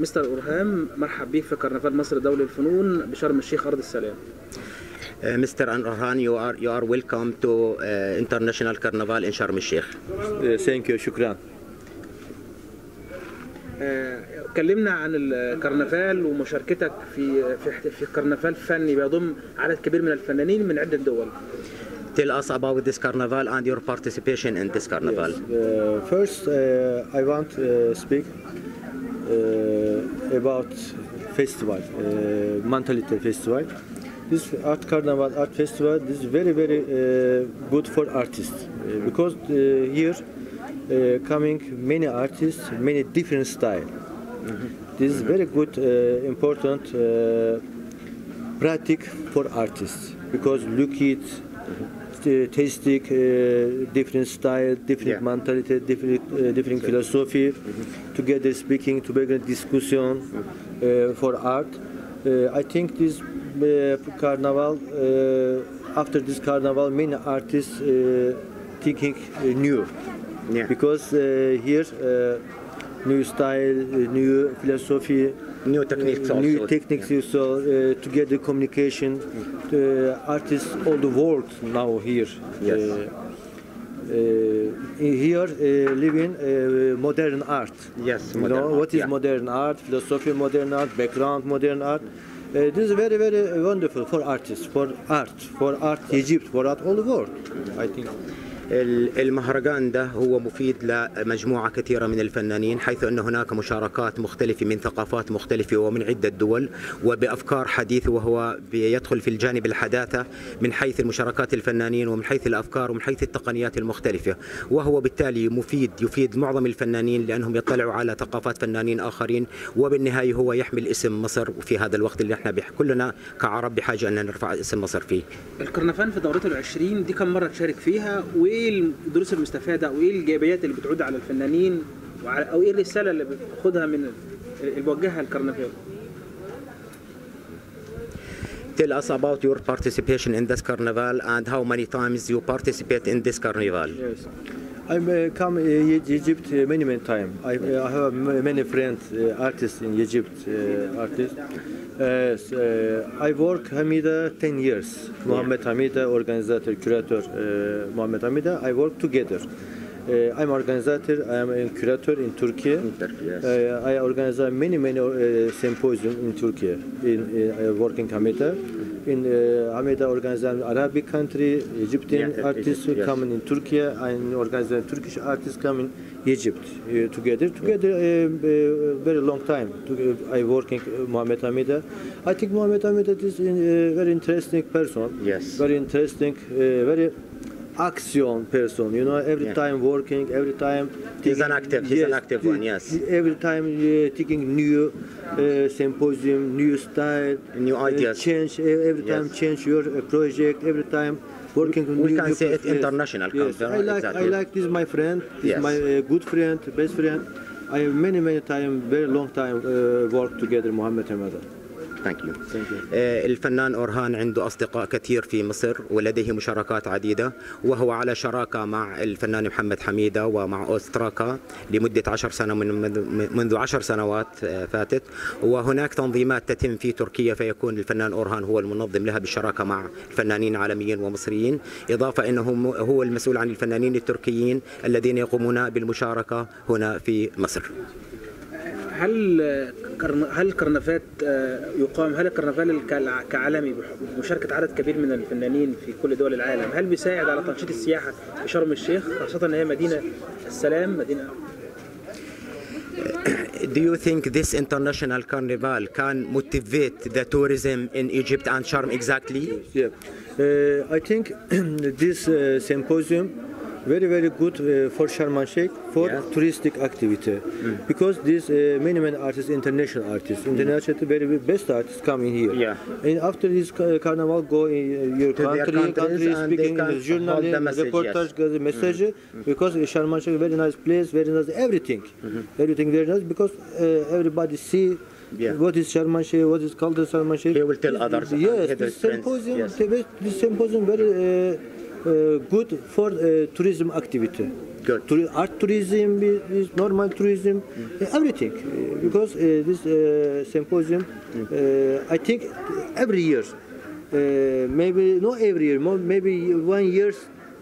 Mr. أورهان مرحب بيك في كرنفال مصر دولي الفنون بشرم الشيخ أرض السلام Uh, Mr. Orhan, you are you are welcome to uh, International Carnival in Sharm el-Sheikh. Thank you شكرا آه، كلمنا عن الكرنفال ومشاركتك في في في كرنفال فني بيضم عدد كبير من الفنانين من عدة دول Tell us about this carnival and your participation in this carnival. Uh, first uh, I want to speak uh, about festival uh, mentality festival. This art carnival art festival is very very uh, good for artists uh, because uh, here uh, coming many artists many different style. This is very good uh, important uh, practice for artists because look it uh, uh, different style different Yeah. mentality different uh, different philosophy. Mm-hmm. Together speaking together discussion uh, for art. Uh, I think this uh, carnival uh, after this carnival many artists thinking new. Yeah. because here new style new philosophy New techniques uh, new also. techniques also uh, together communication. Uh, artists all the world now here. Yes. Uh, uh, here uh, living uh, modern art. Yes, you know art, what is yeah. modern art? Philosophy modern art background modern art. Uh, this is very very wonderful for artists for art for art Egypt for art all the world I think المهرجان ده هو مفيد لمجموعة كثيرة من الفنانين حيث أن هناك مشاركات مختلفة من ثقافات مختلفة ومن عدة دول وبأفكار حديثة وهو بيدخل في الجانب الحداثة من حيث المشاركات الفنانين ومن حيث الأفكار ومن حيث التقنيات المختلفة. وهو بالتالي مفيد يفيد معظم الفنانين لأنهم يطلعوا على ثقافات فنانين آخرين وبالنهاية هو يحمل اسم مصر في هذا الوقت اللي إحنا كلنا كعرب بحاجة أن نرفع اسم مصر فيه. الكرنفال في دورته العشرين دي كم مرة تشارك فيها؟ وإيه الدروس المستفادة وإيه الإيجابيات اللي بتعود على الفنانين وعلى أو إيه الرسالة اللي بتاخدها من اللي بوجهها الكرنفال Tell us about your participation in this carnival and how many times you participate in this carnival. Yes. I uh, come uh, Egypt uh, many many time. I, uh, I have many friends, uh, artists in Egypt, uh, artists. Uh, I work Hamida 10 years. Mohammed Hamida, organizer, curator uh, Mohammed Hamida. I work together. Uh, I'm organizer, I am a curator in Turkey. Turkey, yes. Uh, I organize many many uh, symposium in Turkey. In, in uh, working Hamida. In uh, Hamida organize an Arabic country, Egyptian Yeah, artists Egypt, yes. in Turkey and organize a Turkish artists come in Egypt uh, together. Together uh, uh, very long time. To, I working uh, Mohammed Hamida. I think Mohammed Hamida is a uh, very interesting person. Yes. Very interesting, uh, very action person. You know, every Yeah. time working, every time. He's an taking- active- he's an active one, yes. Every time uh, taking new uh, symposium, new style, New uh, ideas. change uh, every time Yes. change your uh, project. Every time working. on We new, can say it international Yes, conference, I like I like this my friend. This Yes. my uh, good friend, best friend. I have many many time, very long time uh, work together. Mohammed Hamada. Thank you. آه، الفنان أورهان عنده أصدقاء كثير في مصر ولديه مشاركات عديدة وهو على شراكة مع الفنان محمد حميدة ومع أوستراكا لمدة عشر سنة من منذ- منذ عشر سنوات آه، فاتت. وهناك تنظيمات تتم في تركيا فيكون الفنان أورهان هو المنظم لها بالشراكة مع فنانين عالميين ومصريين. إضافة أنه م- هو المسؤول عن الفنانين التركيين الذين يقومون بالمشاركة هنا في مصر. هل كرن- هل الكرنفات آه، يقام هل الكرنفال الك- كعالمي بمشاركة عدد كبير من الفنانين في كل دول العالم هل بيساعد على تنشيط السياحة في شرم الشيخ خاصة إن هي مدينة السلام مدينة Do you think this international carnival can motivate the tourism in Egypt and Sharm exactly? Yeah, uh, I think this uh, symposium very very good uh, for Sharm Sheikh for Yeah. touristic activity because these uh, many many artists international artists international very best artists coming here Yeah. and after this ca- carnival go in uh, your To country country speaking in the journal reportage yes. the message because Sharm el Sheikh very nice place very nice everything everything very nice because uh, everybody see Yeah. what is Sharm el Sheikh what is Sharm el Sheikh He will tell others yes his this symposium yes. the best- this symposium very uh, uh, good for uh, tourism activity. Good. Art tourism, normal tourism, uh, everything. Because this symposium, I think every year, maybe not every year, maybe one year,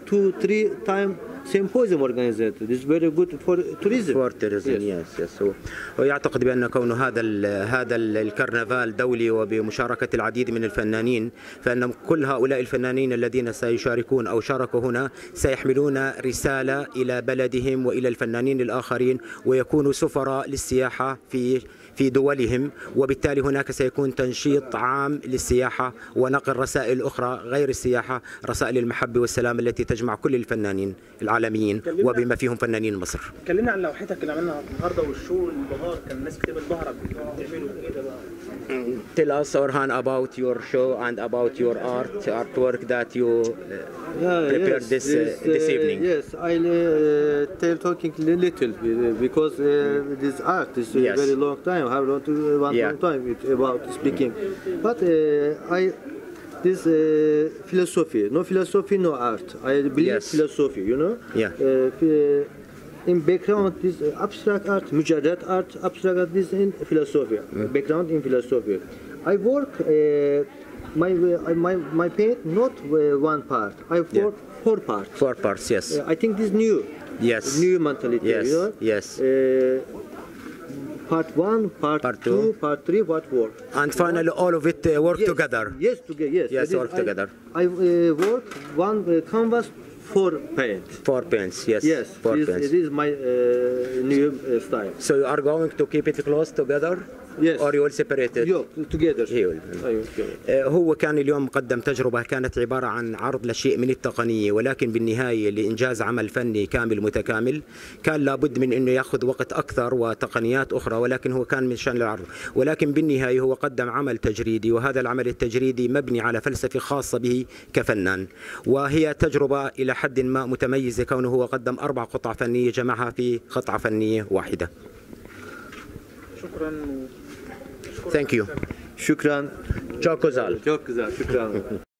two, three time organized. This is very good for tourism. For tourism Yes. Yes yes هو هو يعتقد بأن كون هذا ال هذا ال- الكرنفال دولي وبمشاركة العديد من الفنانين فإن كل هؤلاء الفنانين الذين سيشاركون أو شاركوا هنا سيحملون رسالة إلى بلدهم وإلى الفنانين الآخرين ويكونوا سفراء للسياحة في في دولهم وبالتالي هناك سيكون تنشيط عام للسياحة ونقل رسائل أخرى غير السياحة رسائل المحبة والسلام التي تجمع كل الفنانين العالميين وبما فيهم فنانين مصر اتكلمنا عن لوحتك اللي عملناها النهارده والشو البهار كان الناس كتير متبهره بتعملوا إيه ده بقى؟ Tell us, Orhan, about your show and about your art, artwork that you uh, Yeah, prepared yes, this, uh, this uh, evening. Yes, I uh, tell talking li- little uh, because uh, this art is a Yes. very long time. I have not uh, one Yeah. long time with, about speaking, but uh, I this uh, philosophy, no philosophy, no art. I believe Yes. philosophy. You know. Yeah. Uh, in background, this uh, abstract art, mujarrad art, abstract art, this in philosophy. Background in philosophy. I work. Uh, my, uh, my my paint not uh, one part. I Yeah. work four parts. Four parts, yes. I think this new, Yes. new mentality. Yes, You know? yes. Part one, part, Part two, two. part three, part four. And finally, all of it uh, work Yes, together. Yes, together. Yes. Yes, is- work I- together. I uh, work one uh, canvas, four paint. Four paints, yes. Yes, Four this, paints. this is my uh, new uh, style. So you are going to keep it close together? Yes. Or you will separate it? Yo, together. آه، هو كان اليوم قدم تجربة كانت عبارة عن عرض لشيء من التقنية ولكن بالنهاية لإنجاز عمل فني كامل متكامل كان لابد من أنه يأخذ وقت أكثر وتقنيات أخرى ولكن هو كان من شأن العرض ولكن بالنهاية هو قدم عمل تجريدي وهذا العمل التجريدي مبني على فلسفة خاصة به كفنان وهي تجربة إلى حد ما متميزة كونه هو قدم أربع قطع فنية جمعها في قطعة فنية واحدة شكرا. Thank you. Şükran. Çok güzel. Çok güzel. Şükran.